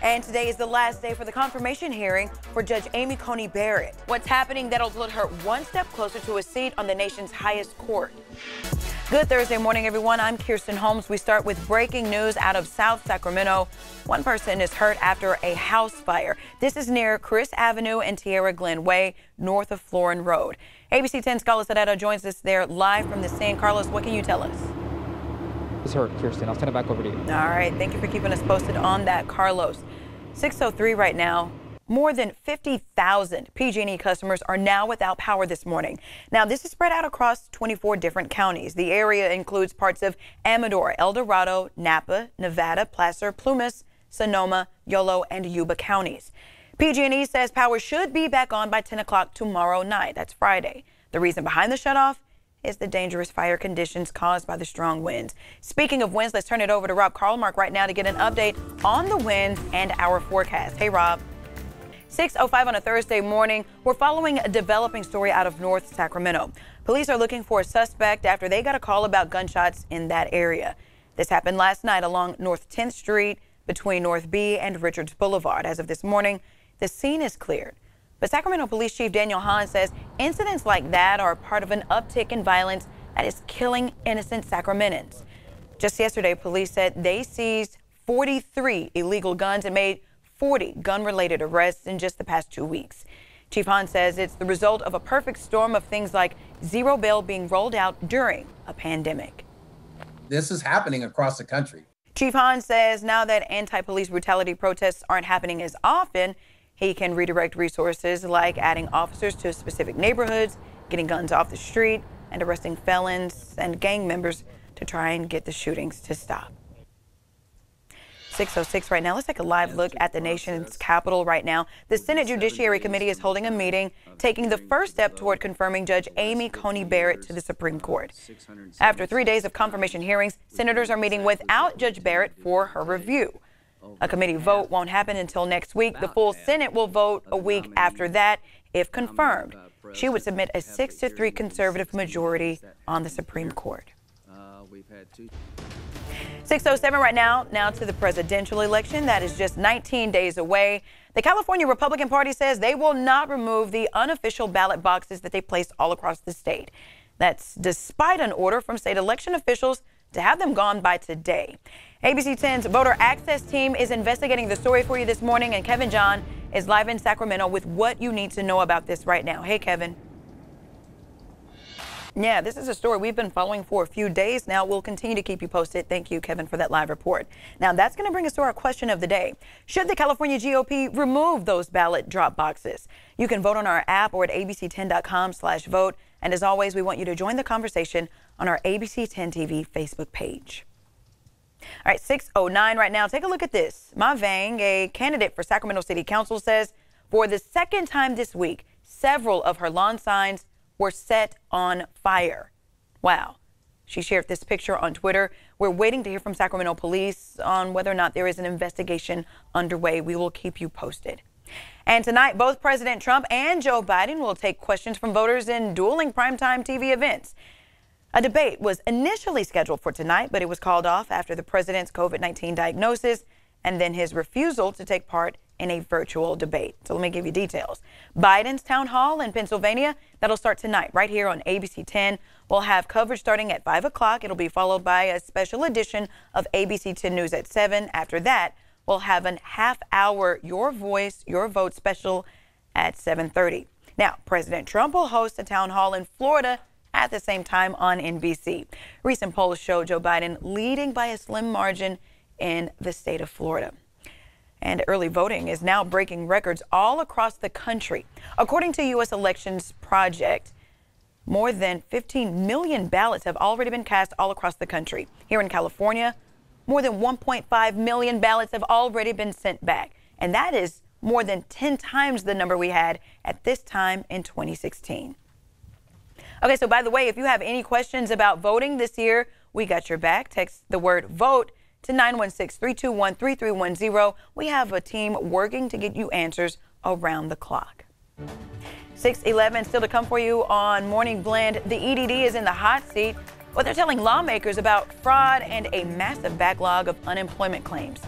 And today is the last day for the confirmation hearing for Judge Amy Coney Barrett. What's happening that'll put her one step closer to a seat on the nation's highest court. Good Thursday morning, everyone. I'm Keristen Holmes. We start with breaking news out of South Sacramento. One person is hurt after a house fire. This is near Chris Avenue and Tierra Glen Way, north of Florin Road. ABC 10's Carlos Herrera joins us there live from the scene. Carlos, what can you tell us? It's her, Keristen. I'll send it back over to you. All right. Thank you for keeping us posted on that, Carlos. 603 right now. More than 50,000 PG&E customers are now without power this morning. Now, this is spread out across 24 different counties. The area includes parts of Amador, El Dorado, Napa, Nevada, Placer, Plumas, Sonoma, Yolo, and Yuba counties. PG&E says power should be back on by 10 o'clock tomorrow night. That's Friday. The reason behind the shutoff is the dangerous fire conditions caused by the strong winds. Speaking of winds, let's turn it over to Rob Carlmark right now to get an update on the winds and our forecast. Hey, Rob. 6.05 on a Thursday morning, we're following a developing story out of North Sacramento. Police are looking for a suspect after they got a call about gunshots in that area. This happened last night along North 10th Street between North B and Richards Boulevard. As of this morning, the scene is cleared. But Sacramento Police Chief Daniel Hahn says incidents like that are part of an uptick in violence that is killing innocent Sacramentans. Just yesterday, police said they seized 43 illegal guns and made 40 gun related arrests in just the past two weeks. Chief Hahn says it's the result of a perfect storm of things like zero bail being rolled out during a pandemic. This is happening across the country. Chief Hahn says now that anti police brutality protests aren't happening as often, he can redirect resources like adding officers to specific neighborhoods, getting guns off the street, and arresting felons and gang members to try and get the shootings to stop. 606 right now. Let's take a live look at the nation's capital right now. The Senate Judiciary Committee is holding a meeting, taking the first step toward confirming Judge Amy Coney Barrett to the Supreme Court. After three days of confirmation hearings, senators are meeting without Judge Barrett for her review. A committee vote won't happen until next week. The full Senate will vote a week after that if confirmed. She would submit a 6 to 3 conservative majority on the Supreme Court. 607 right now. Now to the presidential election that is just 19 days away. The California Republican Party says they will not remove the unofficial ballot boxes that they placed all across the state. That's despite an order from state election officials to have them gone by today. ABC 10's voter access team is investigating the story for you this morning, and Kevin John is live in Sacramento with what you need to know about this right now. Hey, Kevin. Yeah, this is a story we've been following for a few days now. We'll continue to keep you posted. Thank you, Kevin, for that live report. Now, that's going to bring us to our question of the day. Should the California GOP remove those ballot drop boxes? You can vote on our app or at abc10.com slash vote. And as always, we want you to join the conversation on our ABC 10 TV Facebook page. All right, 609 right now. Take a look at this. Ma Vang, a candidate for Sacramento City Council, says for the second time this week, several of her lawn signs were set on fire. Wow. She shared this picture on Twitter. We're waiting to hear from Sacramento police on whether or not there is an investigation underway. We will keep you posted. And tonight, both President Trump and Joe Biden will take questions from voters in dueling primetime TV events. A debate was initially scheduled for tonight, but it was called off after the president's COVID 19 diagnosis and then his refusal to take part in a virtual debate. So let me give you details. Biden's town hall in Pennsylvania, that'll start tonight right here on ABC 10. We'll have coverage starting at 5 o'clock. It'll be followed by a special edition of ABC 10 News at 7. After that, we'll have an half hour Your Voice, Your Vote special at 7.30. Now, President Trump will host a town hall in Florida at the same time on NBC. Recent polls show Joe Biden leading by a slim margin in the state of Florida. And early voting is now breaking records all across the country. According to U.S. Elections Project, more than 15 million ballots have already been cast all across the country. Here in California, more than 1.5 million ballots have already been sent back. And that is more than 10 times the number we had at this time in 2016. Okay, so by the way, if you have any questions about voting this year, we got your back. Text the word vote to 916-321-3310. We have a team working to get you answers around the clock. 611 still to come for you on Morning Blend. The EDD is in the hot seat. What they're telling lawmakers about fraud and a massive backlog of unemployment claims.